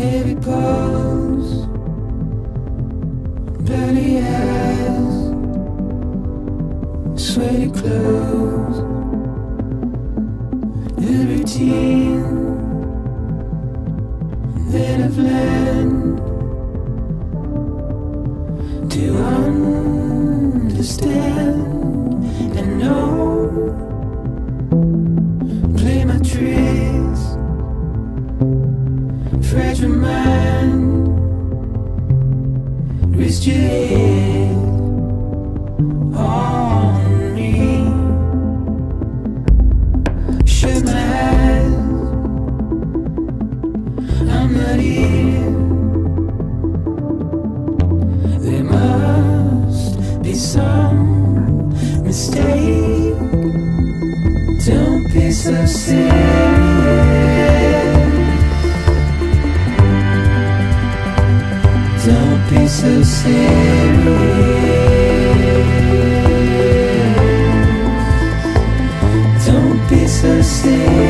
heavy clothes, dirty eyes, sweaty clothes, every team that I've left. On me. I'm not here. There must be some mistake. Don't be so serious. Be